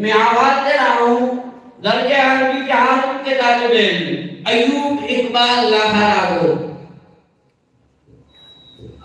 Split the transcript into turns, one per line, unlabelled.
मैं आवाज दे रहा हूँ दर्जे अरबी के आलम के तालिब इल्म अयूब इकबाल लाहरा को